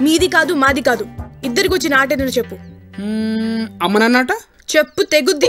మీది కాదు మాది కాదు. ఇద్దరికి వచ్చిన నేను చెప్పు. అమ్మనన్నట చెప్పు తెగుద్ది.